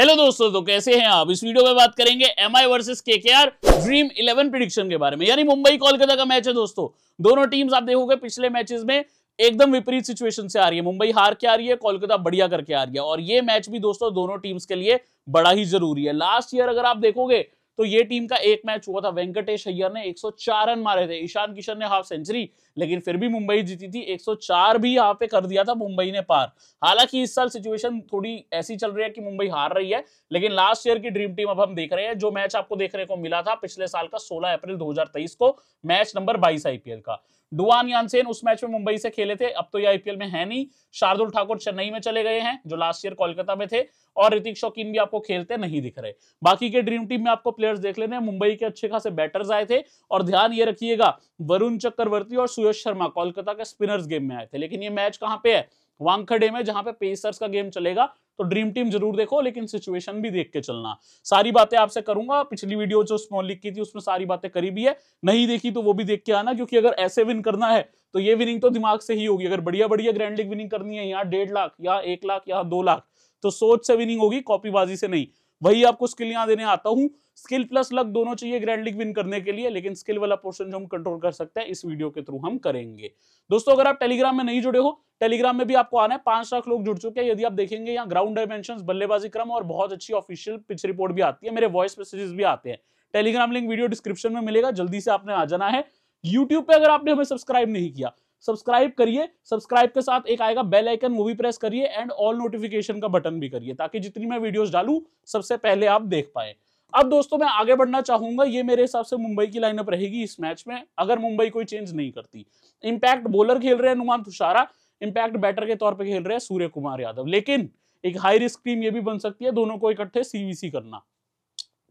Hello दोस्तों तो कैसे हैं आप? इस वीडियो में बात करेंगे एम आई वर्सेस के के आर ड्रीम इलेवन प्रिडिक्शन के बारे में। यानी मुंबई कोलकाता का मैच है दोस्तों। दोनों टीम्स आप देखोगे पिछले मैचेस में एकदम विपरीत सिचुएशन से आ रही है। मुंबई हार के आ रही है, कोलकाता बढ़िया करके आ रही है। और ये मैच भी दोस्तों दोनों टीम्स के लिए बड़ा ही ज़रूरी है। लास्ट ईयर अगर आप देखोगे तो ये टीम का एक मैच हुआ था। वेंकटेश अय्यर ने 104 रन मारे थे। ईशान किशन ने हाफ़ सेंचुरी लेकिन फिर भी मुंबई जीती थी। 104 भी यहाँ पे कर दिया था मुंबई ने पार। हालाँकि इस साल सिचुएशन थोड़ी ऐसी चल रही है कि मुंबई हार रही है, लेकिन लास्ट ईयर की ड्रीम टीम अब हम देख रहे हैं। जो मैच आपको देखने को मिला था पिछले साल का, सोलह अप्रैल दो को मैच नंबर बाईस आईपीएल का। डुआन यानसेन उस मैच में मुंबई से खेले थे। अब तो ये आईपीएल में है नहीं। शार्दुल ठाकुर चेन्नई में चले गए हैं, जो लास्ट ईयर कोलकाता में थे, और ऋतिक शौकीन भी आपको खेलते नहीं दिख रहे। बाकी के ड्रीम टीम में आपको प्लेयर्स देख लेने मुंबई के अच्छे खासे बैटर्स आए थे, और ध्यान ये रखिएगा वरुण चक्रवर्ती और सुयश शर्मा कोलकाता के स्पिनर्स गेम में आए थे। लेकिन ये मैच कहाँ पे है? वांगखड़े में, जहाँ पे पेसर्स का गेम चलेगा। तो ड्रीम टीम ज़रूर देखो, लेकिन सिचुएशन भी देख के चलना। सारी बातें आपसे करूँगा। पिछली वीडियो जो स्मॉल लीग की थी, उसमें सारी बातें करी भी है। नहीं देखी तो वो भी देख के आना, क्योंकि अगर ऐसे विन करना है तो ये विनिंग तो दिमाग से ही होगी। अगर बढ़िया बढ़िया ग्रैंड लीग विनिंग करनी है यहाँ डेढ़ लाख, या एक लाख, या दो लाख तो सोच से विनिंग होगी कॉपीबाजी से नहीं। वही आपको स्किल यहाँ देने आता हूँ। स्किल प्लस लक दोनों चाहिए ग्रैंड लीग विन करने के लिए, लेकिन स्किल वाला पोर्शन जो हम कंट्रोल कर सकते हैं, इस वीडियो के थ्रू हम करेंगे। दोस्तों, अगर आप टेलीग्राम में नहीं जुड़े हो टेलीग्राम में भी आपको आना है, पाँच लाख लोग जुड़ चुके हैं। यदि आप देखेंगे यहाँ ग्राउंड डायमेंशन बल्लेबाजी क्रम और बहुत अच्छी ऑफिशियल पिच रिपोर्ट भी आती है, मेरे वॉइस मैसेजेस भी आते हैं। टेलीग्राम लिंक वीडियो डिस्क्रिप्शन में मिलेगा, जल्दी से आपने आ जाना है। यूट्यूब पे अगर आपने हमें सब्सक्राइब नहीं किया सब्सक्राइब करिए, सब्सक्राइब के साथ एक आएगा बेल आइकन, वो भी प्रेस करिए एंड ऑल नोटिफिकेशन का बटन भी करिए ताकि जितनी मैं वीडियोस डालूं, सबसे पहले आप देख पाए। अब दोस्तों मैं आगे बढ़ना चाहूँगा, ये मेरे हिसाब से मुंबई की लाइनअप रहेगी इस मैच में, अगर मुंबई कोई चेंज नहीं करती। इंपैक्ट बॉलर खेल रहे हैं नुमान तुषारा इंपैक्ट बैटर के तौर पर खेल रहे हैं सूर्य कुमार यादव। लेकिन एक हाई रिस्क टीम ये भी बन सकती है, दोनों को इकट्ठे सीवीसी करना।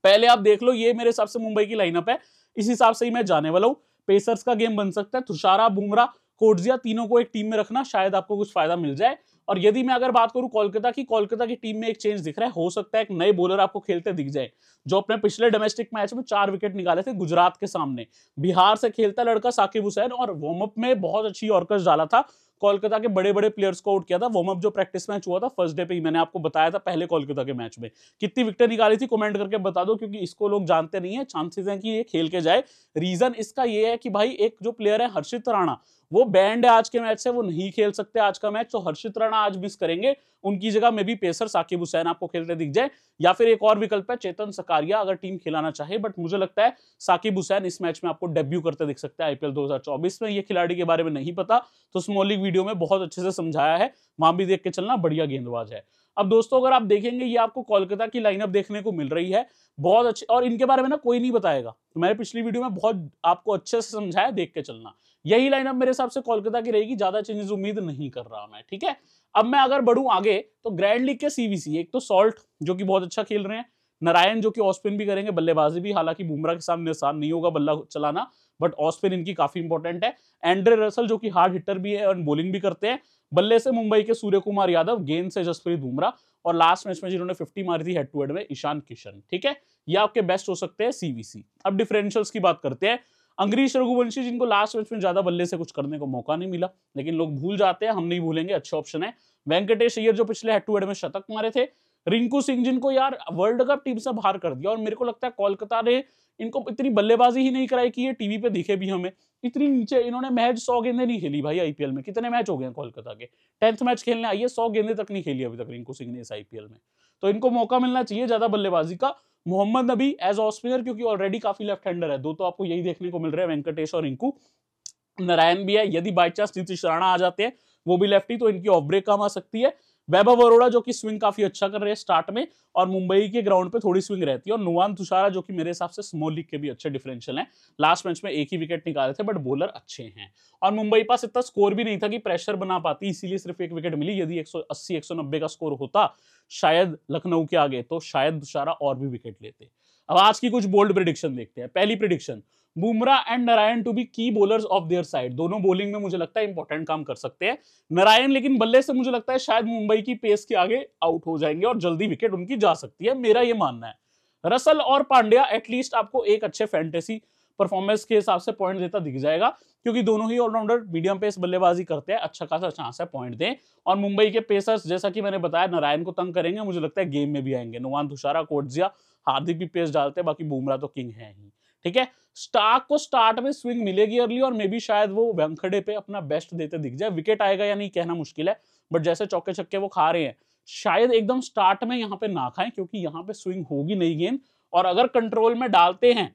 पहले आप देख लो, ये मेरे हिसाब से मुंबई की लाइनअप है, इस हिसाब से ही मैं जाने वाला हूँ। पेसर्स का गेम बन सकता है, तुषारा, बुमराह कोटजिया तीनों को एक टीम में रखना शायद आपको कुछ फ़ायदा मिल जाए। और यदि मैं अगर बात करूँ कोलकाता की कोलकाता की टीम में एक चेंज दिख रहा है, हो सकता है एक नए बॉलर आपको खेलते दिख जाए, जो अपने पिछले डोमेस्टिक मैच में चार विकेट निकाले थे गुजरात के सामने। बिहार से खेलता लड़का साकिब हुसैन और वार्म अप में बहुत अच्छी ऑर्कस डाला था। कोलकाता के बड़े बड़े प्लेयर्स को आउट किया था। वार्म जो प्रैक्टिस मैच हुआ था फ़र्स्ट डे पे ही मैंने आपको बताया था पहले कोलकाता के मैच में। कितनी विकेट निकाली थी कमेंट करके बता दो, क्योंकि इसको लोग जानते नहीं है। चांसेस हैं कि ये खेल के जाए। रीजन इसका ये है कि भाई एक जो प्लेयर है हर्षित राणा, वो बैंड है आज के मैच से, वो नहीं खेल सकते आज का मैच तो हर्षित राणा आज मिस करेंगे। उनकी जगह में भी पेसर साकिब हुसैन आपको खेलते दिख जाए। या फिर एक और विकल्प है, चेतन सकारिया, अगर टीम खिलाना चाहे बट मुझे लगता है साकिब हुसैन इस मैच में आपको डेब्यू करते दिख सकते हैं आईपीएल 2024 में। ये खिलाड़ी के बारे में नहीं पता तो स्मॉल लीग वीडियो में बहुत अच्छे से समझाया है। वहाँ भी देख के चलना बढ़िया गेंदबाज है। अब दोस्तों, अगर आप देखेंगे, ये आपको कोलकाता की लाइनअप देखने को मिल रही है। बहुत अच्छे, और इनके बारे में ना कोई नहीं बताएगा। तो मैंने पिछली वीडियो में बहुत आपको अच्छे से समझाया, देख के चलना। यही लाइनअप मेरे हिसाब से कोलकाता की रहेगी, ज़्यादा चेंजेस उम्मीद नहीं कर रहा मैं, ठीक है? अब मैं अगर बढ़ू आगे तो ग्रैंड लीग के सीवीसी एक तो सॉल्ट जो कि बहुत अच्छा खेल रहे हैं। नारायण जो कि ऑस्पिन भी करेंगे, बल्लेबाजी भी, हालाँकि बुमराह के सामने आसान नहीं होगा बल्ला चलाना बट ऑस्पिन इनकी काफ़ी इंपॉर्टेंट है। एंड्रे रसल जो कि हार्ड हिटर भी है और बॉलिंग भी करते हैं, बल्ले से मुंबई के सूर्य कुमार यादव, गेंद से जसप्रीत बुमराह, और लास्ट मैच में जिन्होंने 50 मारी थी हेड टू हेड में, ईशान किशन, ठीक है? ये आपके बेस्ट हो सकते हैं सीवीसी अब डिफरेंशियल्स की बात करते हैं। अंग्रीश रघुवंशी जिनको लास्ट मैच में ज़्यादा बल्ले से कुछ करने को मौका नहीं मिला, लेकिन लोग भूल जाते हैं, हम नहीं भूलेंगे, अच्छे ऑप्शन है। वेंकटेश अय्यर जो पिछले हेड टू हेड में शतक मारे थे, रिंकू सिंह जिनको यार वर्ल्ड कप टीम से बाहर कर दिया, और मेरे को लगता है कोलकाता ने इनको इतनी बल्लेबाजी ही नहीं कराई कि ये टीवी पे दिखे भी हमें। इतनी नीचे इन्होंने मैच सौ गेंदे नहीं खेली भाई आईपीएल में। कितने मैच हो गए कोलकाता के? टेंथ मैच खेलने आई है, सौ गेंदे तक नहीं खेली अभी तक रिंकू सिंह ने इस आईपीएल में। तो इनको मौका मिलना चाहिए ज़्यादा बल्लेबाजी का। Mohammad Nabi as off spinner क्योंकि ऑलरेडी काफ़ी लेफ़्ट हैंडर है। दो तो आपको यही देखने को मिल रहा है, वेंकटेश और इंकू। नारायण भी है, यदि बाई चांस नीतीश राणा आ जाते हैं, वो भी लेफ्टी तो इनकी ऑफ़ ब्रेक काम आ सकती है। वैभव अरोड़ा, जो कि स्विंग काफ़ी अच्छा कर रहे हैं स्टार्ट में, और मुंबई के ग्राउंड पे थोड़ी स्विंग रहती है, और नुवान तुषारा, जो कि मेरे हिसाब से स्मॉल लीग के भी अच्छे डिफरेंशियल हैं। लास्ट मैच में एक ही विकेट निकाले थे बट बॉलर अच्छे हैं। और मुंबई पास इतना स्कोर भी नहीं था कि प्रेशर बना पाती, इसीलिए सिर्फ़ एक विकेट मिली। यदि 180 190 का स्कोर होता, शायद लखनऊ के आगे तो शायद तुषारा और भी विकेट लेते। अब आज की कुछ बोल्ड प्रिडिक्शन देखते हैं। पहली prediction Bumrah and Narayan to be की बोलर्स ऑफ़ देयर साइड दोनों बॉलिंग में मुझे लगता है इंपॉर्टेंट काम कर सकते हैं। नारायण लेकिन बल्ले से मुझे लगता है शायद मुंबई की पेस के आगे आउट हो जाएँगे और जल्दी विकेट उनकी जा सकती है। मेरा ये मानना है। रसल और पांड्या एटलीस्ट आपको एक अच्छे फैंटेसी परफॉर्मेंस के हिसाब से पॉइंट देता दिख जाएगा, क्योंकि दोनों ही ऑलराउंडर मीडियम पेस बल्लेबाजी करते हैं अच्छा खासा चांस है पॉइंट दें। और मुंबई के पेसर्स जैसा कि मैंने बताया, नारायण को तंग करेंगे, मुझे लगता है गेम में भी आएँगे। नुमान तुषारा कोटजिया, हार्दिक भी पेस डालते हैं, बाकी बुमराह तो किंग है ही। ठीक है? स्टार्क को स्टार्ट में स्विंग मिलेगी अर्ली और मे बी शायद वो वेंखड़े पे अपना बेस्ट देते दिख जाए। विकेट आएगा या नहीं, कहना मुश्किल है। बट जैसे चौके छक्के वो खा रहे हैं। शायद एकदम स्टार्ट में यहाँ पे ना खाएँ, क्योंकि यहाँ पे स्विंग होगी नहीं गेंद और अगर कंट्रोल में डालते हैं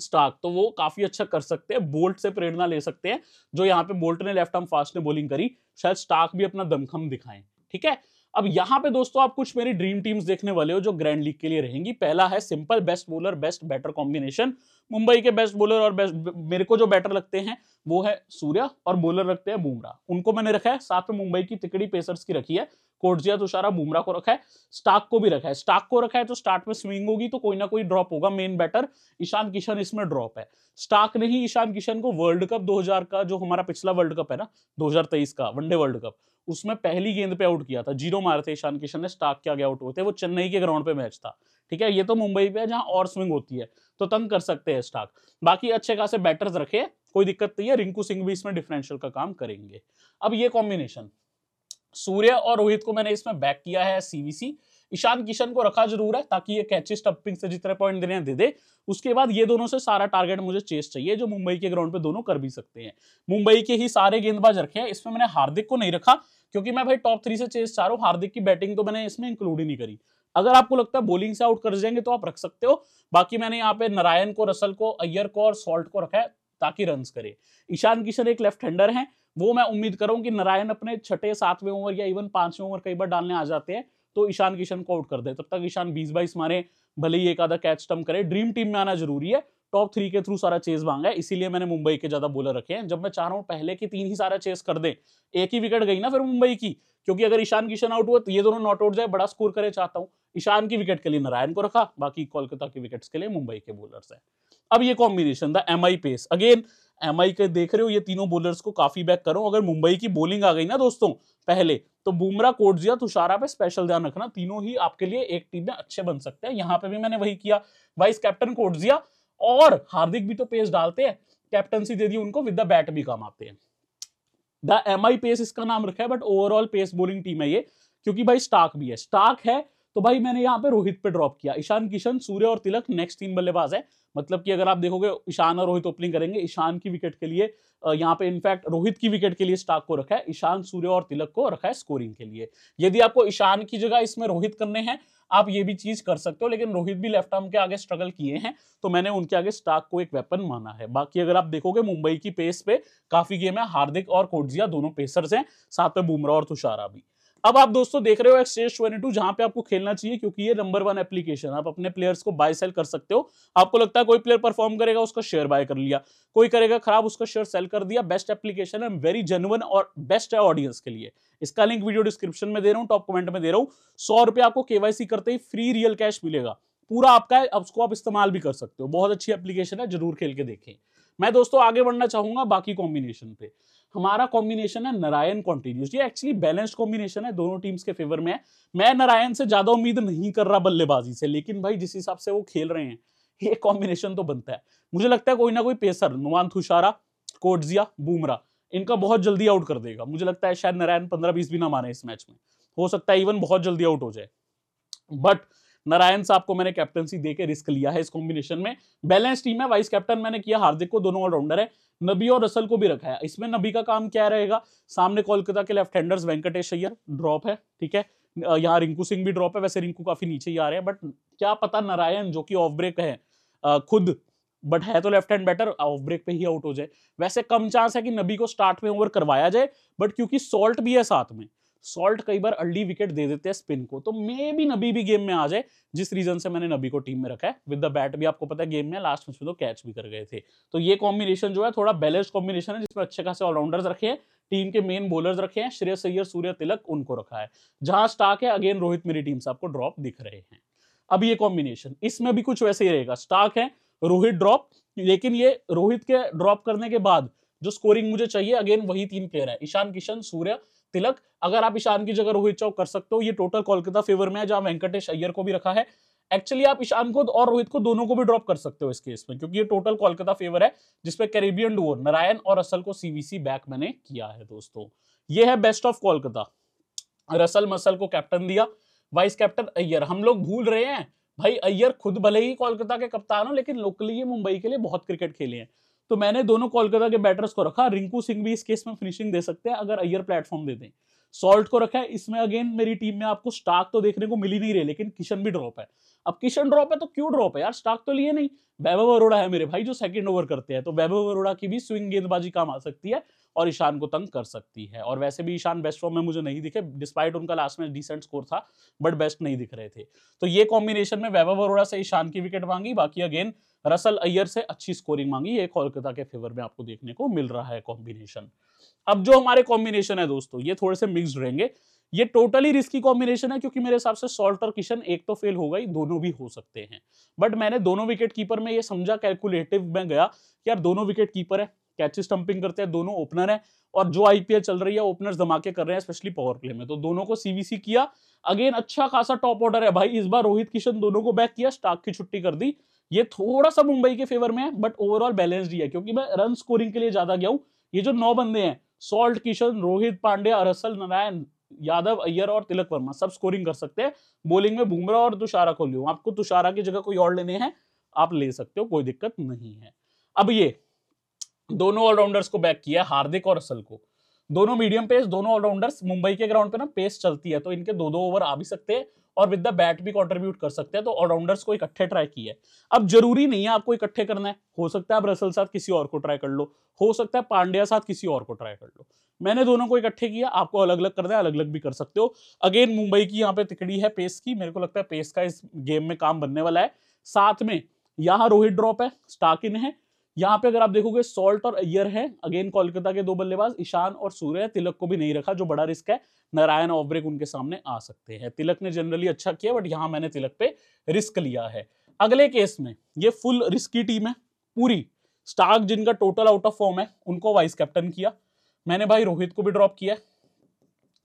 स्टार्क तो वो काफ़ी अच्छा कर सकते हैं। बोल्ट से प्रेरणा ले सकते हैं, जो यहाँ पे बोल्ट ने लेफ़्ट आर्म फास्ट ने बॉलिंग करी। शायद स्टार्क भी अपना दमखम दिखाएँ। ठीक है? अब यहाँ पे दोस्तों आप कुछ मेरी ड्रीम टीम्स देखने वाले हो जो ग्रैंड लीग के लिए रहेंगी। पहला है simple best bowler best batter combination Mumbai के बेस्ट बोलर और बेस्ट मेरे को जो बैटर लगते हैं वो है सूर्या और बॉलर रखते हैं बुमरा उनको मैंने रखा है, साथ में मुंबई की तिकड़ी पेसर्स की रखी है, कोटजिया तुषारा बुमराह को रखा है, स्टाक को भी रखा है। स्टाक को रखा है तो स्टार्ट में स्विंग होगी तो कोई ना कोई ड्रॉप होगा मेन बैटर ईशान किशन इसमें ड्रॉप है। स्टाक ने ही ईशान किशन को वर्ल्ड कप 2000 का, जो हमारा पिछला वर्ल्ड कप है ना 2023 का, वनडे वर्ल्ड कप, उसमें पहली गेंद पे आउट किया था। ज़ीरो मारे थे ईशान किशन ने, स्टाक के आगे आउट हुए थे, वो चेन्नई के ग्राउंड पे मैच था। ठीक है, ये तो मुंबई पे है जहाँ और स्विंग होती है तो तंग कर सकते हैं स्टाक। बाकी अच्छे खासे बैटर्स रखे कोई दिक्कत नहीं है, रिंकू सिंह भी इसमें डिफरेंशियल का काम करेंगे। अब ये कॉम्बिनेशन सूर्य और रोहित को मैंने इसमें बैक किया है सीवीसी ईशान किशन को रखा ज़रूर है, ताकि ये कैचेस टपिंग से जितने पॉइंट देने दे दे। उसके बाद ये दोनों से सारा टारगेट मुझे चेस चाहिए, जो मुंबई के ग्राउंड पे दोनों कर भी सकते हैं। मुंबई के ही सारे गेंदबाज रखे हैं, इसमें मैंने हार्दिक को नहीं रखा, क्योंकि मैं भाई टॉप थ्री से चेस चाह रहा हूँ, हार्दिक की बैटिंग तो मैंने इसमें इंक्लूड ही नहीं करी। अगर आपको लगता है बॉलिंग से आउट कर जाएँगे तो आप रख सकते हो। बाकी मैंने यहाँ पे नारायण को, रसल को, अय्यर को और सॉल्ट को रखा है। ताकि रन करे। ईशान किशन एक लेफ़्ट हैंडर है। वो मैं उम्मीद करूँ कि नारायण अपने छठे, सातवें ओवर या इवन पाँचवें ओवर कई बार डालने आ जाते हैं तो ईशान किशन को आउट कर दे। तब तक ईशान बीस बाईस मारे, भले ही एक आधा कैच टम करे। ड्रीम टीम में आना ज़रूरी है। टॉप थ्री के थ्रू सारा चेस मांगा है। इसीलिए मैंने मुंबई के ज़्यादा बॉलर रखे हैं। जब मैं चाह रहा हूँ पहले की तीन ही सारा चेस कर दे, एक ही विकेट गई ना फिर मुंबई की, क्योंकि अगर ईशान किशन आउट हुआ तो ये दोनों नॉट आउट जाए, बड़ा स्कोर करे चाहता हूँ। ईशान की विकेट के लिए नारायण को रखा, बाकी कोलकाता के विकेट्स के लिए मुंबई के बॉलर्स है। अब ये combination the M I pace again M I के देख रहे हो, ये तीनों बॉलर्स को काफ़ी बैक करो। अगर मुंबई की बॉलिंग आ गई ना दोस्तों, पहले तो बुमरा कोटजिया, तुषारा पे स्पेशल ध्यान रखना। तीनों ही आपके लिए एक टीम में अच्छे बन सकते हैं। यहाँ पे भी मैंने वही किया। वाइस कैप्टन कोटजिया और हार्दिक भी तो पेस डालते हैं। कैप्टनसी दे दी उनको विद द बैट भी काम आते हैं। द एम आई पेस इसका नाम रखा है but overall pace bowling team है ये, क्योंकि भाई स्टाक भी है। स्टाक है तो भाई मैंने यहाँ पे रोहित पे ड्रॉप किया। ईशान किशन, सूर्य और तिलक नेक्स्ट तीन बल्लेबाज है। मतलब कि अगर आप देखोगे, ईशान और रोहित ओपनिंग करेंगे, ईशान की विकेट के लिए यहाँ पे इनफैक्ट रोहित की विकेट के लिए स्टाक को रखा है, ईशान, सूर्य और तिलक को रखा है स्कोरिंग के लिए। यदि आपको ईशान की जगह इसमें रोहित करने हैं, आप ये भी चीज़ कर सकते हो, लेकिन रोहित भी लेफ़्ट आर्म के आगे स्ट्रगल किए हैं तो मैंने उनके आगे स्टाक को एक वेपन माना है। बाकी अगर आप देखोगे, मुंबई की पेस पे काफ़ी गेम है, हार्दिक और कोटजिया दोनों पेसर्स हैं, साथ में बुमराह और तुषारा भी। अब आप दोस्तों देख रहे हो एक्सचेंज ट्वेंटी टू जहाँ पे आपको खेलना चाहिए, क्योंकि ये नंबर वन एप्लीकेशन आप अपने प्लेयर्स को बाय सेल कर सकते हो। आपको लगता है कोई प्लेयर परफॉर्म करेगा, उसका शेयर बाय कर लिया। कोई करेगा खराब, उसका शेयर सेल कर दिया। बेस्ट एप्लीकेशन है वेरी जेनुअन और बेस्ट है ऑडियंस के लिए। इसका लिंक वीडियो डिस्क्रिप्शन में दे रहा हूँ टॉप कमेंट में दे रहा हूँ। सौ रुपए आपको केवाईसी करते ही फ्री रियल कैश मिलेगा। पूरा आपका है उसको आप इस्तेमाल भी कर सकते हो। बहुत अच्छी एप्लीकेशन है, ज़रूर खेल के देखें। मैं दोस्तों आगे बढ़ना चाहूँगा, बाकी कॉम्बिनेशन पे। हमारा कॉम्बिनेशन है नारायण कॉन्टिन्यूस ये एक्चुअली बैलेंस्ड कॉम्बिनेशन है, दोनों टीम्स के फेवर में है। मैं नारायण से ज़्यादा उम्मीद नहीं कर रहा बल्लेबाजी से, लेकिन भाई जिस हिसाब से वो खेल रहे हैं, ये कॉम्बिनेशन तो बनता है। मुझे लगता है कोई ना कोई पेसर नुमान थुशारा, कोटजिया, बुमराह, इनका बहुत जल्दी आउट कर देगा। मुझे लगता है शायद नारायण पंद्रह बीस भी ना मारे इस मैच में। हो सकता है इवन बहुत जल्दी आउट हो जाए। बट नारायण साहब को मैंने कैप्टनसी देकर रिस्क लिया है इस कॉम्बिनेशन में। बैलेंस टीम है वाइस कैप्टन मैंने किया, हार्दिक को दोनों ऑलराउंडर है। नबी और रसल को भी रखा है। इसमें नबी का काम क्या रहेगा? सामने कोलकाता के left handers Venkatesh Iyer drop है, ठीक है? यहाँ रिंकू सिंह भी ड्रॉप है, वैसे रिंकू काफ़ी नीचे ही आ रहे हैं बट क्या पता नारायण, जो कि ऑफ़ ब्रेक है खुद बट है तो left hand batter off break पे ही आउट हो जाए। वैसे कम चांस है कि नबी को स्टार्ट में ओवर करवाया जाए बट क्योंकि सॉल्ट भी है साथ में। सॉल्ट कई बार अर्ली विकेट दे देते हैं स्पिन को। तो मे भी नबी भी गेम में आ जाए, जिस रीजन से मैंने नबी को टीम में रखा है विद द बैट भी आपको पता है गेम में लास्ट मैच में तो कैच भी कर गए थे। तो ये कॉम्बिनेशन जो है थोड़ा बैलेंस कॉम्बिनेशन है, जिसमें अच्छे खासे ऑलराउंडर्स रखे हैं टीम के मेन बॉलर्स रखे हैं श्रेय सैयर सूर्य तिलक, उनको रखा है। जहाँ स्टाक है अगेन रोहित मेरी टीम से आपको ड्रॉप दिख रहे हैं। अब ये कॉम्बिनेशन इसमें भी कुछ वैसे ही रहेगा। स्टाक है, रोहित ड्रॉप लेकिन ये रोहित के ड्रॉप करने के बाद जो स्कोरिंग मुझे चाहिए अगेन वही तीन प्लेयर है, ईशान किशन, सूर्य तिलक, अगर आप ईशान की जगह रोहित चौक कर सकते हो, ये टोटल कोलकाता फेवर में है, जहाँ वेंकटेश अय्यर को भी रखा है। एक्चुअली आप ईशान को और रोहित को दोनों को भी ड्रॉप कर सकते हो इस केस में, क्योंकि ये टोटल कोलकाता फेवर है, जिसपे कैरेबियन डुओ नारायण और असल को सीवीसी बैक मैंने किया है दोस्तों। ये है best of Kolkata. Russell muscle को कैप्टन दिया वाइस कैप्टन अय्यर। हम लोग भूल रहे हैं, भाई अय्यर खुद भले ही कोलकाता के कप्तान हो, लेकिन लोकली ये मुंबई के लिए बहुत क्रिकेट खेले हैं। तो मैंने दोनों कोलकाता के बैटर्स को रखा। रिंकू सिंह भी इस केस में फिनिशिंग दे सकते हैं, अगर अयर प्लेटफॉर्म दे दें। सॉल्ट को रखा है। इसमें अगेन मेरी टीम में आपको स्टार्क तो देखने को मिल ही नहीं रहे, लेकिन किशन भी ड्रॉप है। अब किशन ड्रॉप है तो क्यों ड्रॉप है? यार स्टार्क तो लिए नहीं। वैभव अरोड़ा है मेरे भाई, जो सेकंड ओवर करते हैं। तो वैभव अरोड़ा की भी स्विंग गेंदबाजी काम आ सकती है। और ईशान को तंग कर सकती है। और वैसे भी ईशान बेस्ट फॉर्म में मुझे नहीं दिखे डिस्पाइट उनका लास्ट में डिसेंट स्कोर था बट बेस्ट नहीं दिख रहे थे। तो ये कॉम्बिनेशन में वैभव अरोड़ा से ईशान की विकेट मांगी, बाकी अगेन रसल अय्यर से अच्छी स्कोरिंग मांगी। ये कोलकाता के फेवर में आपको देखने को मिल रहा है कॉम्बिनेशन अब जो हमारे कॉम्बिनेशन है दोस्तों, ये थोड़े से मिक्सड रहेंगे। ये टोटली रिस्की कॉम्बिनेशन है, क्योंकि मेरे हिसाब से सॉल्ट और किशन एक तो फेल हो गई, दोनों भी हो सकते हैं। बट मैंने दोनों विकेट कीपर में ये समझा कैलकुलेटिव में गया कि यार दोनों विकेट कीपर है। कैच स्टंपिंग करते हैं, दोनों ओपनर है और जो आईपीएल चल रही है ओपनर्स धमाके कर रहे हैं स्पेशली पावर प्ले में। तो दोनों को सीवीसी किया। अगेन अच्छा खासा टॉप ऑर्डर है भाई। इस बार रोहित किशन दोनों को बैक किया, स्टार्क की छुट्टी कर दी। ये थोड़ा सा मुंबई के फेवर में है बट ओवरऑल बैलेंस्ड ही है, क्योंकि मैं रन स्कोरिंग के लिए ज़्यादा गया हूँ। ये जो नौ बंदे हैं सॉल्ट किशन रोहित पांडे अरसल नारायण यादव अय्यर और तिलक वर्मा, सब स्कोरिंग कर सकते हैं। बॉलिंग में बुमराह और तुषारा को लियो आपको तुषारा की जगह कोई और लेने हैं, आप ले सकते हो, कोई दिक्कत नहीं है। अब ये दोनों ऑलराउंडर्स को बैक किया, हार्दिक और असल को। दोनों मीडियम पेस दोनों ऑलराउंडर्स मुंबई के ग्राउंड पे ना पेस चलती है तो इनके दो दो ओवर आ भी सकते हैं और विद द बैट भी कंट्रीब्यूट कर सकते हैं तो ऑलराउंडर्स को इकट्ठे ट्राई किया है। अब ज़रूरी नहीं है आपको इकट्ठे करना है। हो सकता है आप रसल साथ किसी और को ट्राई कर लो, हो सकता है पांड्या साथ किसी और को ट्राई कर लो। मैंने दोनों को इकट्ठे किया, आपको अलग अलग करना है अलग अलग भी कर सकते हो। अगेन मुंबई की यहाँ पे तिकड़ी है पेस की, मेरे को लगता है पेस का इस गेम में काम बनने वाला है। साथ में यहाँ रोहित ड्रॉप है स्टाकिन है यहाँ पे अगर आप देखोगे सॉल्ट और अय्यर है अगेन कोलकाता के दो बल्लेबाज, ईशान और सूर्य तिलक को भी नहीं रखा, जो बड़ा रिस्क है, नारायण ऑब्रेक उनके सामने आ सकते हैं। तिलक ने जनरली अच्छा किया बट यहाँ मैंने तिलक पे रिस्क लिया है। अगले केस में, ये फुल रिस्की टीम है, पूरी। स्टार्क जिनका टोटल आउट ऑफ़ फॉर्म है, उनको वाइस कैप्टन किया। मैंने भाई रोहित को भी ड्रॉप किया।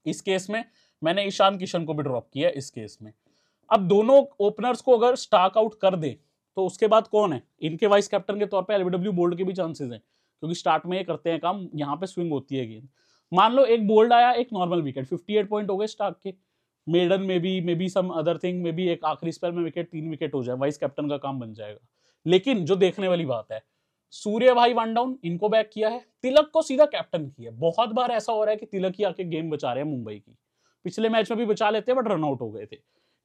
इस केस में, मैंने ईशान किशन को भी ड्रॉप किया इस केस में। अब दोनों ओपनर्स को अगर स्टार्क आउट कर दे तो उसके बाद कौन है? इनके वाइस कैप्टन के तौर पे एलबीडब्ल्यू बोल्ड के भी चांसेस हैं, क्योंकि स्टार्ट में ये करते हैं काम, यहाँ पे स्विंग होती है गेंद मान लो एक बोल्ड आया, एक नॉर्मल विकेट 58 पॉइंट हो गए स्टार्क के. मेडन में भी, may be some other thing में भी एक आखिरी स्पेल में विकेट तीन विकेट हो जाए वाइस कैप्टन का काम बन जाएगा. लेकिन जो देखने वाली बात है सूर्य भाई वन डाउन इनको बैक किया है. तिलक को सीधा कैप्टन किया बहुत बार ऐसा हो रहा है कि तिलक ही आके गेम बचा रहे हैं मुंबई की. पिछले मैच में भी बचा लेते हैं बट रनआउट हो गए थे.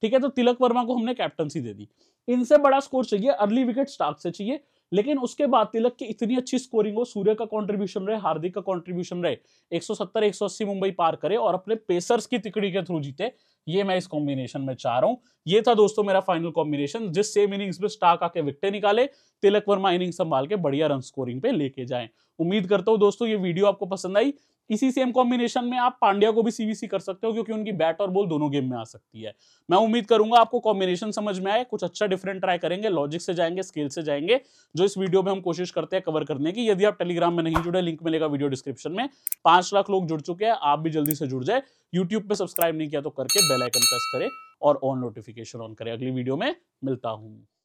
ठीक है तो तिलक वर्मा को हमने कैप्टनसी दे दी। इनसे बड़ा स्कोर चाहिए अर्ली विकेट स्टार्क से चाहिए, लेकिन उसके बाद तिलक की इतनी अच्छी स्कोरिंग हो, सूर्य का कंट्रीब्यूशन रहे, हार्दिक का कंट्रीब्यूशन रहे 170 180 मुंबई पार करे और अपने पेसर्स की तिकड़ी के थ्रू जीते, ये मैं इस कॉम्बिनेशन में चाह रहा हूँ। ये था दोस्तों मेरा फाइनल कॉम्बिनेशन जिस सेम इनिंग्स में स्टार्क आके विकटे निकाले, तिलक वर्मा इनिंग संभाल के बढ़िया रन स्कोरिंग पे लेके जाए। उम्मीद करता हूँ दोस्तों ये वीडियो आपको पसंद आई। इसी सेम कॉम्बिनेशन में आप पांड्या को भी सीवीसी कर सकते हो, क्योंकि उनकी बैट और बॉल दोनों गेम में आ सकती है। मैं उम्मीद करूँगा आपको कॉम्बिनेशन समझ में आए, कुछ अच्छा डिफरेंट ट्राई करेंगे लॉजिक से जाएँगे स्किल से जाएँगे, जो इस वीडियो में हम कोशिश करते हैं कवर करने की। यदि आप टेलीग्राम में नहीं जुड़े लिंक मिलेगा वीडियो डिस्क्रिप्शन में। पाँच लाख लोग जुड़ चुके हैं, आप भी जल्दी से जुड़ जाए। यूट्यूब पर सब्सक्राइब नहीं किया तो करके बेलाइकन प्रेस करें और ऑन नोटिफिकेशन ऑन करें। अगली वीडियो में मिलता हूँ।